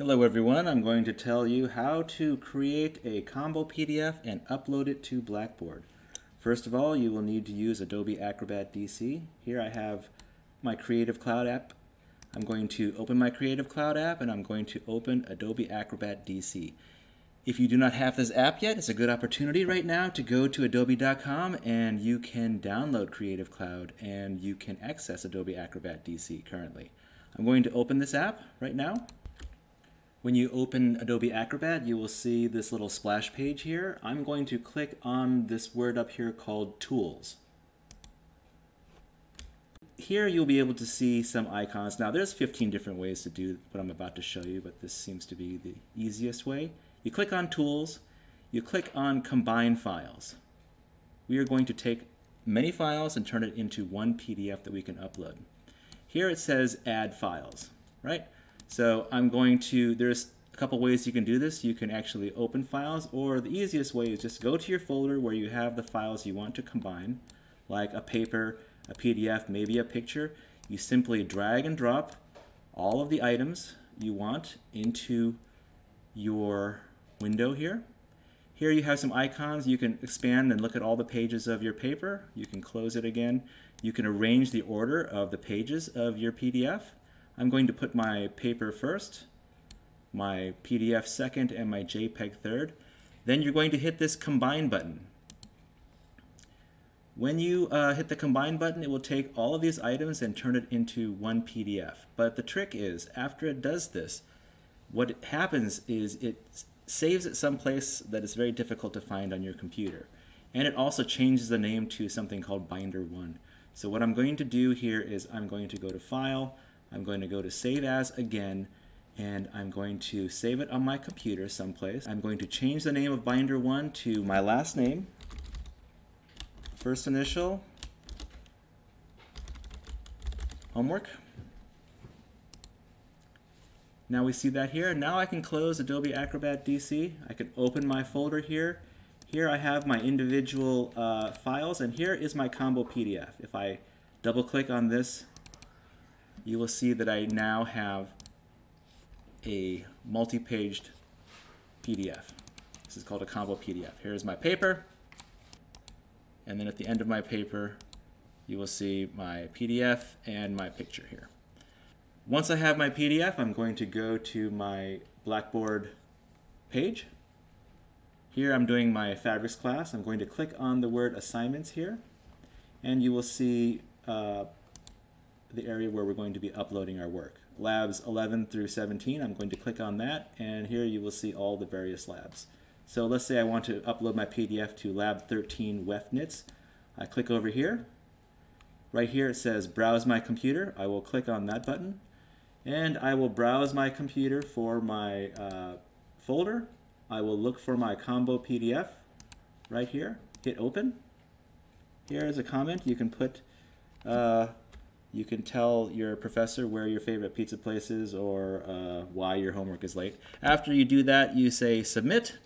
Hello everyone, I'm going to tell you how to create a combo PDF and upload it to Blackboard. First of all, you will need to use Adobe Acrobat DC. Here I have my Creative Cloud app. I'm going to open my Creative Cloud app and I'm going to open Adobe Acrobat DC. If you do not have this app yet, it's a good opportunity right now to go to adobe.com and you can download Creative Cloud and you can access Adobe Acrobat DC currently. I'm going to open this app right now. When you open Adobe Acrobat, you will see this little splash page here. I'm going to click on this word up here called Tools. Here you'll be able to see some icons. Now there's 15 different ways to do what I'm about to show you, but this seems to be the easiest way. You click on Tools, you click on Combine Files. We are going to take many files and turn it into one PDF that we can upload. Here it says Add Files, right? So I'm going to, there's a couple ways you can do this. You can actually open files, or the easiest way is just go to your folder where you have the files you want to combine, like a paper, a PDF, maybe a picture. You simply drag and drop all of the items you want into your window here. Here you have some icons. You can expand and look at all the pages of your paper. You can close it again. You can arrange the order of the pages of your PDF. I'm going to put my paper first, my PDF second, and my JPEG third. Then you're going to hit this combine button. When you uh, hit the combine button, it will take all of these items and turn it into one PDF. But the trick is, after it does this, what happens is it saves it someplace that is very difficult to find on your computer. And it also changes the name to something called Binder 1. So what I'm going to do here is I'm going to go to File, I'm going to go to Save As again, and I'm going to save it on my computer someplace. I'm going to change the name of binder 1 to my last name, first initial, homework. Now we see that here. Now I can close Adobe Acrobat DC. I can open my folder here. Here I have my individual uh, files, and here is my combo PDF. If I double click on this you will see that I now have a multi-paged PDF. This is called a combo PDF. Here's my paper, and then at the end of my paper, you will see my PDF and my picture here. Once I have my PDF, I'm going to go to my Blackboard page. Here I'm doing my Fabrics class. I'm going to click on the word assignments here, and you will see uh, the area where we're going to be uploading our work. Labs 11 through 17, I'm going to click on that, and here you will see all the various labs. So let's say I want to upload my PDF to Lab 13 WEF I click over here. Right here it says Browse My Computer. I will click on that button, and I will browse my computer for my uh, folder. I will look for my combo PDF right here. Hit Open. Here is a comment. You can put uh, you can tell your professor where your favorite pizza place is or uh, why your homework is late. After you do that, you say submit,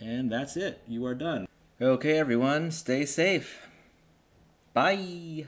and that's it. You are done. Okay, everyone, stay safe. Bye.